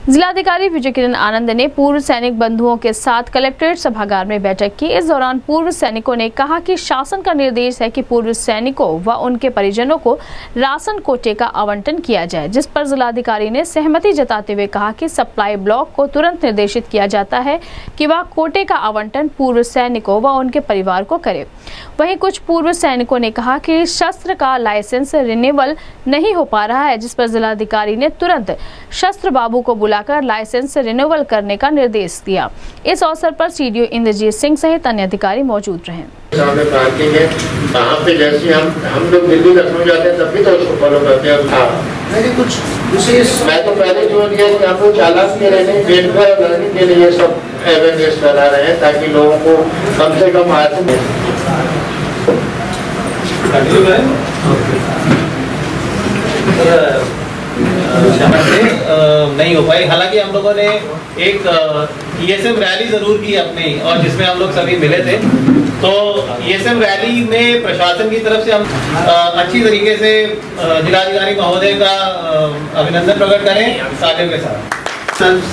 जिलाधिकारी विजय किरण आनंद ने पूर्व सैनिक बंधुओं के साथ कलेक्ट्रेट सभागार में बैठक की। इस दौरान पूर्व सैनिकों ने कहा कि शासन का निर्देश है कि पूर्व सैनिकों व उनके परिजनों को राशन कोटे का आवंटन किया जाए, जिस पर जिलाधिकारी ने सहमति जताते हुए कहा कि सप्लाई ब्लॉक को तुरंत निर्देशित किया जाता है कि वह कोटे का आवंटन पूर्व सैनिकों व उनके परिवार को करे। वहीं कुछ पूर्व सैनिकों ने कहा कि शस्त्र का लाइसेंस रिन्यूअल नहीं हो पा रहा है, जिस पर जिलाधिकारी ने तुरंत शस्त्र बाबू को बुलाकर लाइसेंस रिन्यूअल करने का निर्देश दिया। इस अवसर पर सीडीओ इंद्रजीत सिंह सहित अन्य अधिकारी मौजूद रहे। पार्किंग है। वहाँ पे जैसे हम हम लोग दिल्ली लखनऊ जाते हैं तब भी तो उसको फॉलो करते हैं। कुछ विशेष मैं तो पहले जो दिया कि हम लोग चालाक के रहने गेट पर लर्निंग के लिए सब अवेयरनेस फैला रहे हैं ताकि लोगों को कम से कम नहीं हो पाई हालाँकि हम लोगों ने एक ईएसएम रैली ज़रूर की अपनी, और जिसमें हम लोग सभी मिले थे। तो ईएसएम रैली में प्रशासन की तरफ़ से हम अच्छी तरीके से जिलाधिकारी महोदय का अभिनंदन प्रकट करें साथियों के साथ।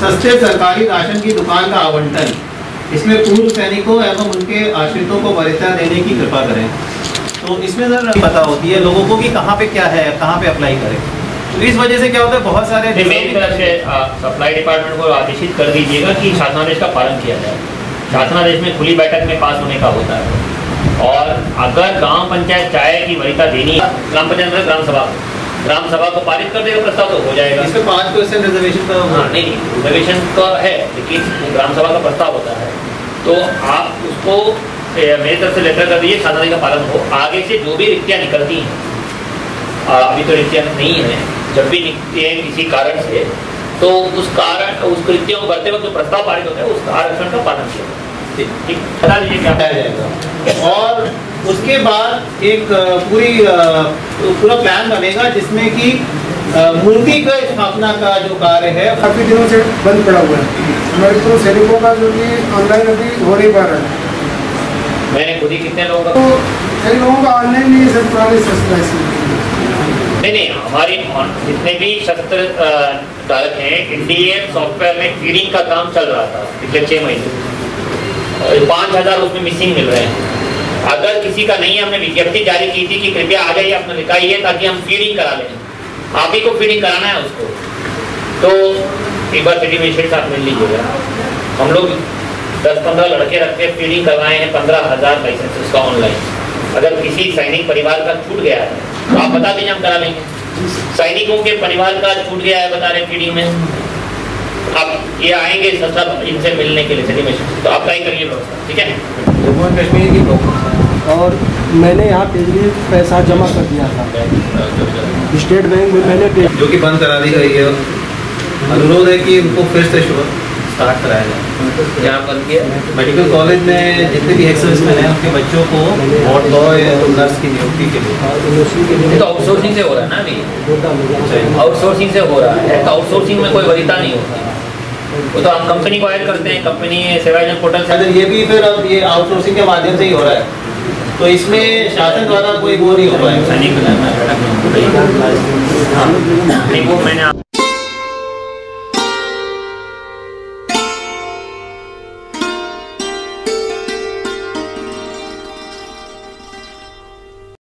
सस्ते सरकारी राशन की दुकान का आवंटन। इसमें पूर्व सैनिकों एवं उनके आश्रितों को वरीयता देने की कृपा करें। तो इसमें सर, पता होती है, लोगों को कि कहाँ पे क्या है, कहाँ पे अप्लाई करें। इस वजह से क्या होता है बहुत सारे मेरी तरफ़ से सप्लाई डिपार्टमेंट को आदेशित कर दीजिएगा कि शासनादेश का पालन किया जाए। शासनादेश में खुली बैठक में पास होने का होता है। और अगर ग्राम पंचायत चाहे कि वरीयता देनी ग्राम पंचायत मतलब ग्राम सभा। ग्राम सभा को पारित कर देगा प्रस्ताव तो हो जाएगा। इसमें पाँच परसेंट रिजर्वेशन का हाँ नहीं नहीं रिजर्वेशन का है लेकिन ग्राम सभा का प्रस्ताव होता है। तो आप उसको मेरी तरफ़ से लेटर कर दीजिए शासनादेश का पालन हो। आगे से जो भी रिक्तियाँ निकलती हैं अभी तो रिक्तियाँ नहीं है। जब भी निकलती है किसी कारण से तो उस कारण उस कृत्यों को करते वक्त जो प्रस्ताव पारित होता है उस आरक्षण का पालन किया जाएगा। और उसके बाद एक पूरी पूरा प्लान बनेगा जिसमें कि मूर्ति का स्थापना का जो कार्य है काफ़ी दिनों से बंद पड़ा हुआ है। हमारे पूर्व सैनिकों का जो कि ऑनलाइन अभी हो नहीं पा रहा है। मैंने खुद ही कितने लोगों का तो कई लोगों का ऑनलाइन है सर पुराने शस्त्र ऐसे नहीं नहीं, हमारे जितने भी शस्त्र धारक हैं इंडियन सॉफ्टवेयर में फीडिंग का काम चल रहा था पिछले छह महीने। पाँच हज़ार उसमें मिसिंग मिल रहे हैं। अगर किसी का नहीं, हमने विज्ञप्ति जारी की थी कि कृपया आ जाइए, अपना लिखाइए ताकि हम फीडिंग करा लें। आप ही को फीडिंग कराना है उसको। तो एक बार सिटी मजिस्ट्रेट साथ मिल लीजिएगा। हम लोग दस पंद्रह लड़के रखते हैं फीडिंग करवाए हैं, पंद्रह हज़ार लाइसेंस उसका ऑनलाइन अगर किसी सैनिक परिवार का छूट गया है तो आप बता दीजिए हम करा लेंगे। सैनिकों के परिवार का छूट गया है बता रहे फीडिंग में। आप ये आएँगे सब इनसे मिलने के लिए सिटी में तो आप तय करिए व्यवस्था ठीक है? जम्मू एंड कश्मीर की लोग और मैंने यहाँ पे भी पैसा जमा कर दिया था। स्टेट बैंक में मैंने जो कि बंद करा दी गई है। अनुरोध है कि उनको फिर से शुरू स्टार्ट कराया जाए जहाँ बंद किया मेडिकल कॉलेज में जितने भी एक्स सर्विसमैन हैं उनके बच्चों को वार्ड बॉय नर्स की नियुक्ति के लिए। ये तो आउटसोर्सिंग से हो रहा है ना अभी? आउटसोर्सिंग से हो रहा है। तो आउटसोर्सिंग में कोई वरीता नहीं होती। वो तो हम कंपनी को ऐड करते हैं कंपनी सेवाजन पोर्टल से। अगर ये भी फिर अब ये आउटसोर्सिंग के माध्यम से ही हो रहा है तो इसमें शासन द्वारा कोई वो नहीं हो पाएगा। हाँ नहीं वो मैंने